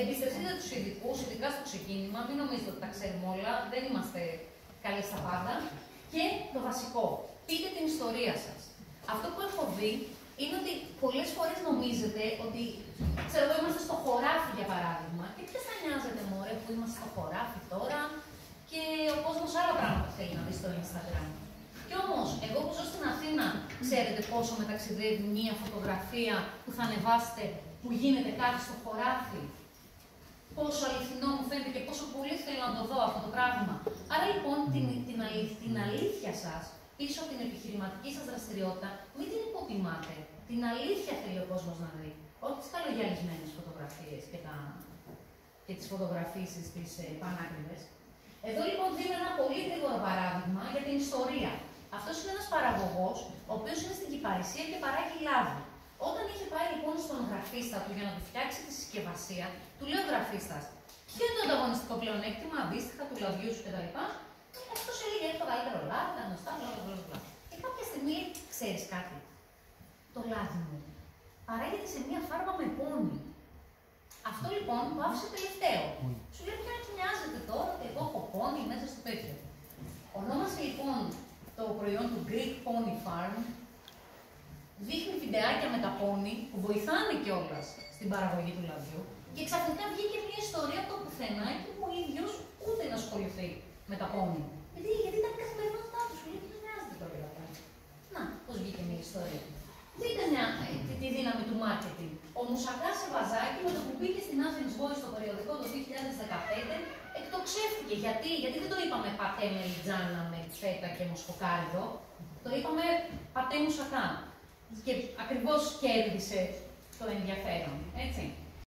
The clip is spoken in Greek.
Εμπιστευτείτε τους ειδικούς, ειδικά στο ξεκίνημα. Μην νομίζετε ότι τα ξέρουμε όλα. Δεν είμαστε καλοί στα πάντα. Και το βασικό, πείτε την ιστορία σας. Αυτό που έχω δει είναι ότι πολλές φορές νομίζετε ότι, ξέρω εγώ, είμαστε στο χωράφι για παράδειγμα. Και ποιος θα νοιάζεται, Μωρέ, που είμαστε στο χωράφι τώρα και ο κόσμος άλλα πράγματα θέλει να δει στο Instagram. Κι όμως, εγώ που ζω στην Αθήνα, ξέρετε πόσο μεταξιδεύει μία φωτογραφία που θα ανεβάσετε που γίνεται κάτι στο χωράφι; Πόσο αληθινό μου φαίνεται και πόσο πολύ θέλω να το δω αυτό το πράγμα. Άρα λοιπόν την, την, αλήθεια, την αλήθεια σας πίσω από την επιχειρηματική σας δραστηριότητα, μην την υποτιμάτε. Την αλήθεια θέλει ο κόσμος να δει. Όχι τις καλογιαλισμένες φωτογραφίες και, τα, και τις φωτογραφίσεις τι ε, Εδώ λοιπόν δίνω ένα πολύ γρήγορο παράδειγμα για την ιστορία. Αυτός είναι ένας παραγωγός, ο οποίος είναι στην Κυπαρισία και παράγει λάδι. Όταν είχε πάει λοιπόν στον γραφίστα του για να του φτιάξει τη συσκευασία, του λέει ο γραφίστας, ποιο είναι το ανταγωνιστικό πλεονέκτημα αντίστοιχα του λαδιού σου κτλ. Και αυτός έλεγε έχει το καλύτερο λάδι, τα γνωστά, μπλα Και κάποια στιγμή ξέρεις κάτι. Το λάδι μου παράγεται σε μια φάρμα με πόνι. Αυτό λοιπόν το άφησε τελευταίο. Σου λέει ποιο νοιάζεται τώρα ότι εγώ έχω πόνι μέσα στο τέτοιο. Ονόμασε λοιπόν το προϊόν του Greek Pony Farm, δείχνει βιντεάκια με τα πόνι που βοηθάνε κιόλας στην παραγωγή του λαδιού και ξαφνικά βγήκε μια ιστορία από το πουθενά και ο ίδιος ούτε να ασχοληθεί με τα πόνι. Γιατί, γιατί ήταν η καθημερινότητά τους, σου λέει δεν χρειάζεται τώρα για τα Να, πώς βγήκε μια ιστορία. Δείτε μια, τη, τη δύναμη του marketing. Ο Μουσακά σε βαζάκι με το που μπήκε στην Athens Voice στο περιοδικό το 2015 εκτοξεύτηκε. Γιατί, γιατί δεν το είπαμε πατέ με λιτζάνα με φέτα και μοσχοκάριδο, το είπαμε πατέ Μουσακά και ακριβώς κέρδισε το ενδιαφέρον, έτσι.